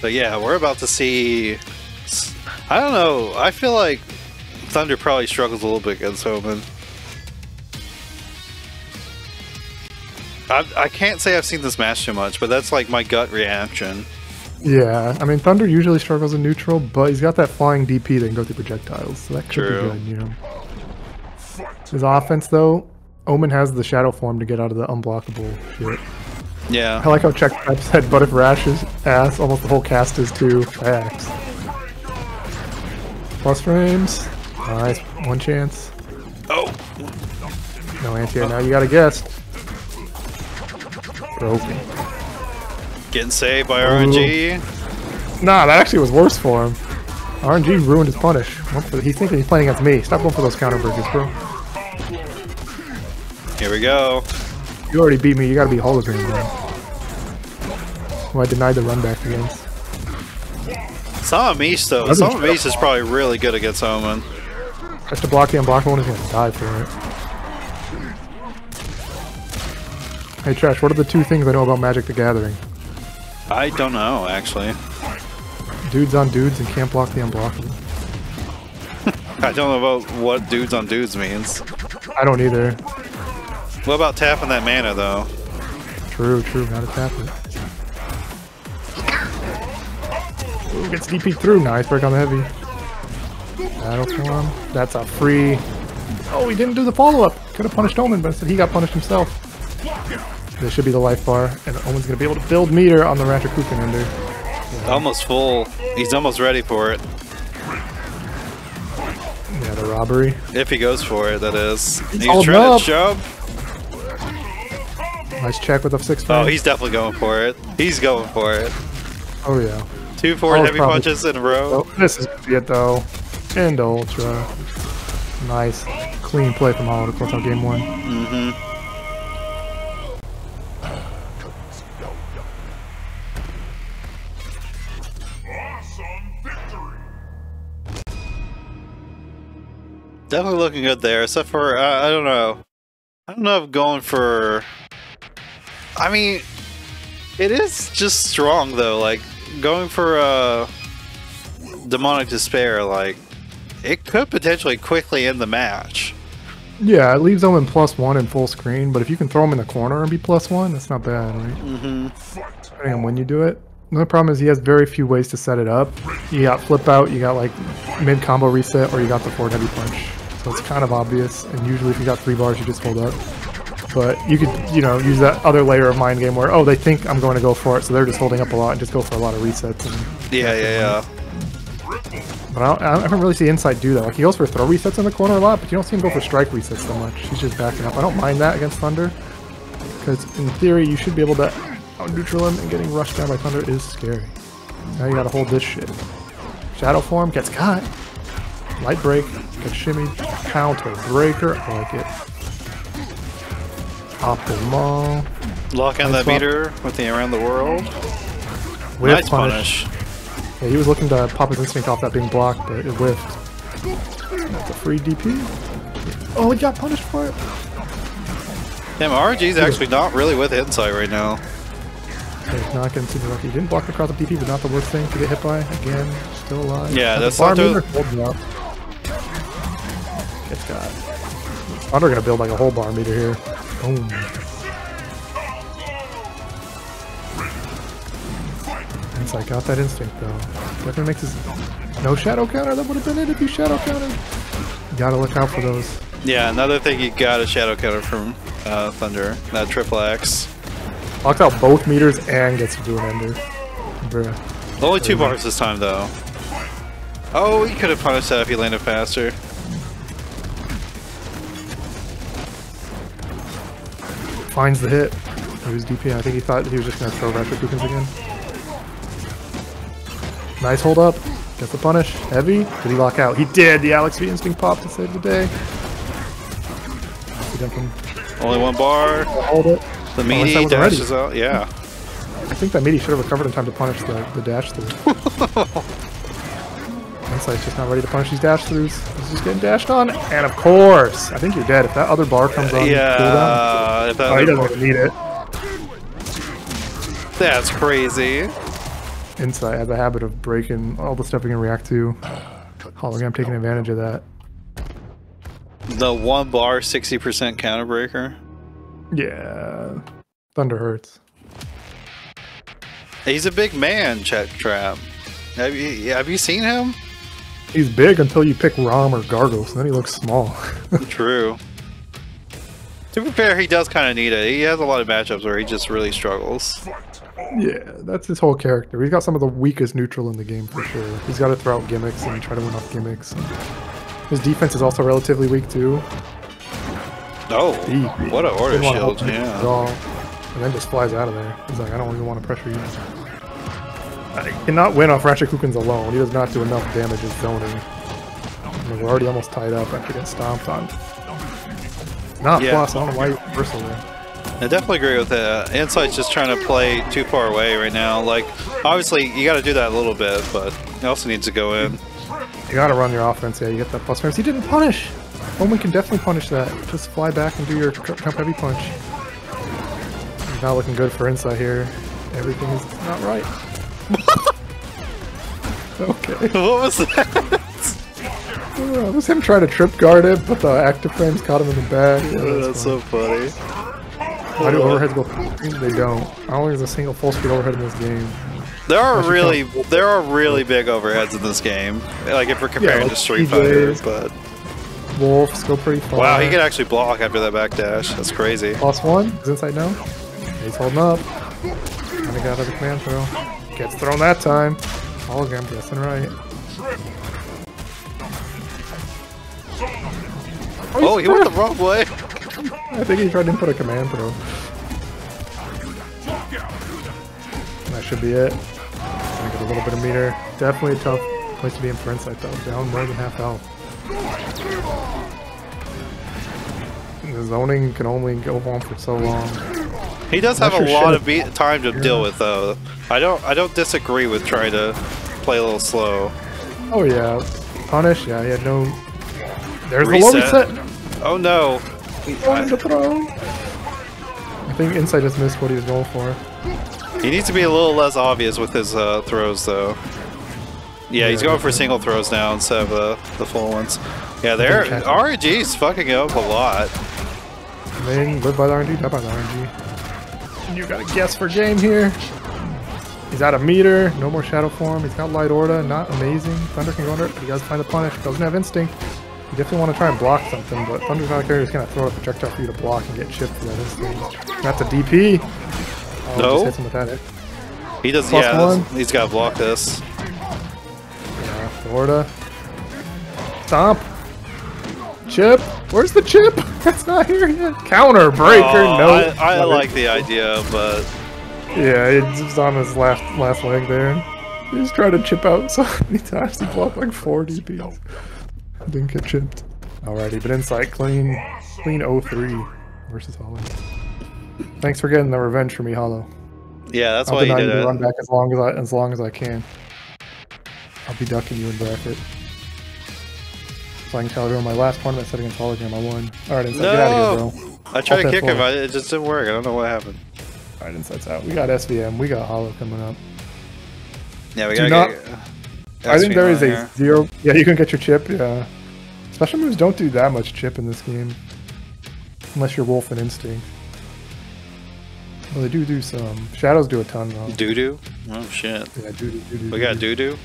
But yeah, we're about to see. I don't know. I feel like Thunder probably struggles a little bit against Omen. I, I can't say I've seen this match too much, but that's like my gut reaction. Yeah, I mean Thunder usually struggles in neutral, but he's got that flying DP that can go through projectiles, so that could True. be good, you know. His offense though, Omen has the shadow form to get out of the unblockable shit. Yeah. I like how Check said, but if Rash's ass, almost the whole cast is too. Facts. Plus frames. Nice. One chance. Oh, No anti-air now. You gotta guess. Broken. getting saved by RNG. Nah, that actually was worse for him. RNG ruined his punish. He's thinking he's playing against me. Stop going for those counter breakers, bro. Here we go. You already beat me. You gotta be hologram, man. Who I denied the run back against. Sama though. Doesn't Sama is probably really good against Omen. Tries to block the unblockable one. He's gonna die for it. Hey, Trash, what are the two things I know about Magic the Gathering? I don't know, actually. Dudes on dudes and can't block the unblockable. I don't know about what dudes on dudes means. I don't either. What about tapping that mana, though? True, true, gotta tap it. Ooh, gets DP through. Nice break on the heavy. Battle form. That's a free. Oh, he didn't do the follow up. Could have punished Omen, but instead he got punished himself. This should be the life bar, and Omen's gonna be able to build meter on the Rancher Kuchen ender. Almost full. He's almost ready for it. Yeah, the robbery. If he goes for it, that is. He's, holding trying up. to jump. Nice check with a six. Oh, he's definitely going for it. He's going for it. Oh yeah. Two forward Oh, heavy probably- punches in a row. Oh, this is gonna be it though. And ultra. Nice, clean play from Hollow to close out game one. Mm-hmm. Definitely looking good there, except for uh, I don't know. I don't know if going for. I mean, it is just strong though. Like going for uh, demonic despair, like it could potentially quickly end the match. Yeah, it leaves them in plus one in full screen, but if you can throw him in the corner and be plus one, that's not bad, right? Mm-hmm. On when you do it. The only problem is he has very few ways to set it up. You got flip out, you got like mid combo reset, or you got the forward heavy punch. So it's kind of obvious, and usually if you got three bars, you just hold up. But you could, you know, use that other layer of mind game where, oh, they think I'm going to go for it, so they're just holding up a lot and just go for a lot of resets. And, Yeah, yeah, yeah. but I don't, I don't really see Insight do that. Like he goes for throw resets in the corner a lot, but you don't see him go for strike resets so much. He's just backing up. I don't mind that against Thunder, because in theory you should be able to neutral him, and getting rushed down by Thunder is scary. Now you gotta hold this shit. Shadow form gets caught. Light break gets shimmied. Counter breaker. I like it. Optimal. Lock on Nice that meter with the around the world. Whiff nice punish. Yeah, he was looking to pop his instinct off that being blocked, but it whiffed. That's a free DP. Oh, he got punished for it. Damn, RG's actually not really with Insight right now. He's not getting super lucky. He didn't block the cross of DP, but not the worst thing to get hit by. Again, still alive. Yeah, that's bar not the- meter holding up. Gets got. Thunder gonna build like a whole bar meter here. Boom. Insight got that instinct though. Definitely makes his no shadow counter. That would have been it if you shadow counted. You gotta look out for those. Yeah, another thing you got a shadow counter from uh, Thunder. That Triplax. Locks out both meters and gets to do an ender. Bruh. Only two bars this time though. Oh, he could have punished that if he landed faster. Finds the hit. Was DP. I think he thought he was just gonna throw Raptor Cookins again. Nice hold up. Gets the punish. Heavy. Did he lock out? He did. The Alex V instinct pop to save the day. Only one bar. hold it. The meaty wasn't ready. out. Yeah. I think that meaty should have recovered in time to punish the, the dash through. Insight's just not ready to punish these dash throughs. He's just getting dashed on. And of course, I think you're dead. If that other bar comes on, cooldown, Yeah. If that oh, he doesn't even need it. that's crazy. Insight has a habit of breaking all the stuff we can react to. Oh, Hologram taking advantage of that. The one bar 60% counterbreaker? Yeah. Thunder hurts. He's a big man, Chet Trap. Have you have you seen him? He's big until you pick Rom or Gargos, and then he looks small. True. To be fair, he does kind of need it. He has a lot of matchups where he just really struggles. yeah, that's his whole character. He's got some of the weakest neutral in the game for sure. He's got to throw out gimmicks and try to win off gimmicks. His defense is also relatively weak too. Oh, Deep. what an order shield, open it at yeah. and then just flies out of there. He's like, I don't even want to pressure you. I cannot win off Ratchet Kukens alone. He does not do enough damage in zoning. I mean, we're already almost tied up after getting stomped on. Not Yeah. plus. I don't know why you reversal there. I definitely agree with that. Uh, Insight's just trying to play too far away right now. Like, obviously, you got to do that a little bit, but he also needs to go in. You gotta run your offense, yeah, you get that plus frames. He didn't punish! Omen can definitely punish that. Just fly back and do your jump heavy punch. He's not looking good for Insight here. Everything is not right. okay. What was that? Uh, it was him trying to trip guard it, but the active frames caught him in the back. Yeah, That's that's so funny. Why do overheads go? They don't. I don't think there's a single full speed overhead in this game. There are Unless really, there are really big overheads in this game. Like if we're comparing like to Street Fighter, but Wolves go pretty far. wow, he can actually block after that back dash. That's crazy. Plus one. Is inside now. He's holding up. Trying to get out of the command throw. Gets thrown that time. Hologram guessing right. Oh, he went the wrong way. I think he tried to put a command throw. That should be it. Gonna get a little bit of meter. Definitely a tough place to be in for Insight though. Down more than half health. The zoning can only go on for so long. He does have a lot of be- time to deal with though. I don't, I don't disagree with trying to play a little slow. Oh yeah, punish. Yeah, he had no. There's the low Reset. reset. Oh no. Going to throw. I think Insight just missed what he was going for. He needs to be a little less obvious with his uh, throws, though. Yeah, he's going for single throws now instead of uh, the full ones. Yeah, there. catch it. RNG's fucking up a lot. Ming, live by the RNG, die by the RNG. You got a guess for game here. He's out of meter, no more shadow form. He's got light order, not amazing. Thunder can go under it, but he does find the punish. Doesn't have instinct. You definitely want to try and block something, but Thunder's not a character who's gonna throw a projectile for you to block and get chipped for that instinct. That's a DP. Oh, No. Just hits him with that. hit. He does. Plus yeah. One. He's got to block this. Yeah, Florida. Stomp. Chip. Where's the chip? That's not here yet. Counter breaker. Oh, no. I, I like the idea, but Yeah, it's on his last last leg there. He's trying to chip out so many times. He blocked like four DPs. Didn't get chipped. Alrighty, but Insight clean, clean 03 versus Hollow. Thanks for getting the revenge for me, Hollow. yeah, that's I'll why you did it. run back as long as I as long as I can. I'll be ducking you in bracket. So I can tell everyone my last tournament set against Hologram, I won. Alright, Insight, get out of here, bro. I tried to kick pay him, for but it just didn't work. I don't know what happened. Alright, Insight's out. We got SVM, we got Hollow coming up. Yeah, we Do gotta not- get. Uh, I think there is SVM a here. zero. Yeah, you can get your chip. Yeah, special moves don't do that much chip in this game, unless you're Wolf and Instinct. Well, they do do some. Shadows do a ton though. Doo doo. Oh shit. Yeah, do do do do. We got doo doo.